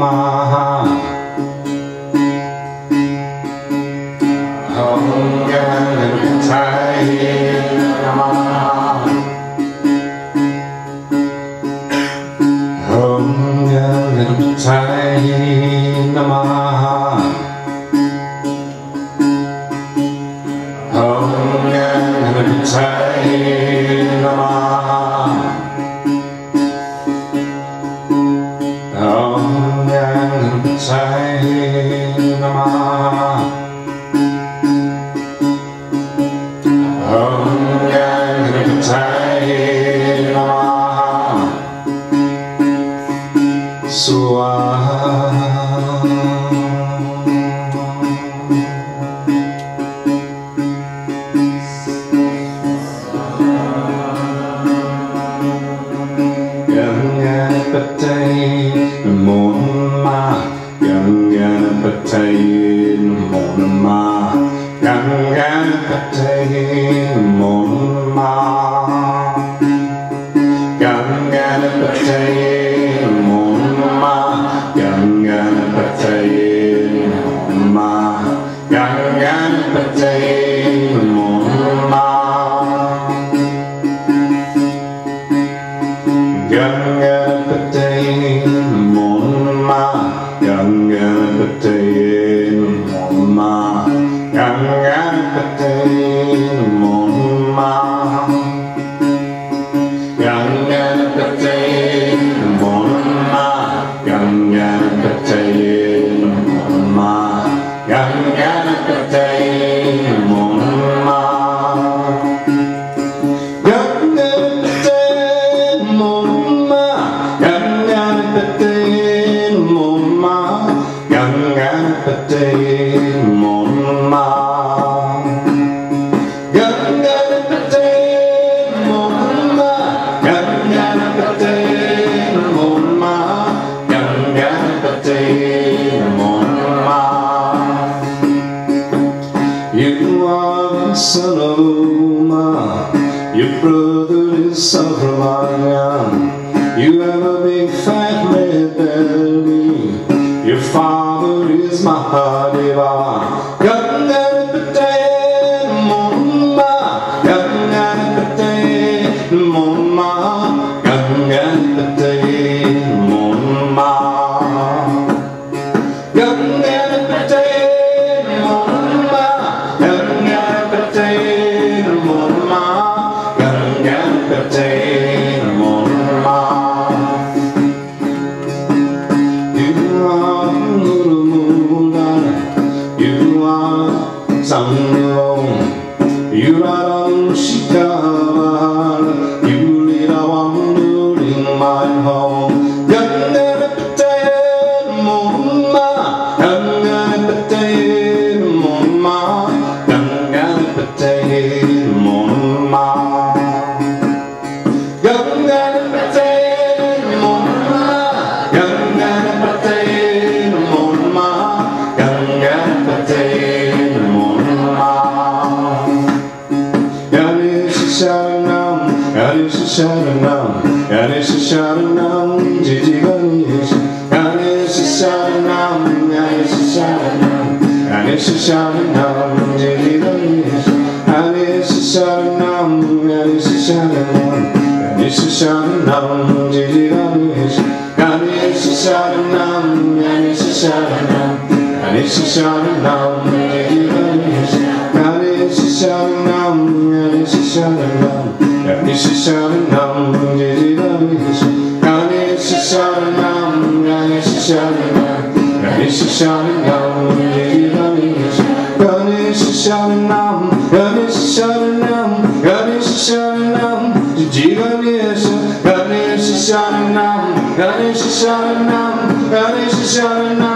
नमः। ॐ गणपतये नमः। ॐ गृच्छा नमः। Swaha மோனம்மா கங்கன பட்டையின் மோனம்மா கங்கன பட்டையின் You have a big fat red belly. Your father is Mahadeva. Sharanam, Ganesha Sharanam, Jiji Ganesha, Ganesha Sharanam, Ganesha Sharanam, Ganesha Sharanam, Jiji Ganesha, Ganesha Sharanam, Ganesha Sharanam, Ganesha Sharanam, Jiji Ganesha, Ganesha Sharanam, Ganesha Sharanam, Ganesha Sharanam, Jiji Ganesha, Ganesha Sharanam. 시시하는 남 문제지담이듯이 나는 시시하는 남 나는 시시하는 남 나는 시시하는 남 문제지담이듯이 나는 시시하는 남 나는 시시하는 남 나는 시시하는 남 지지감이에서 나는 시시하는 남 나는 시시하는 남 나는 시시하는 남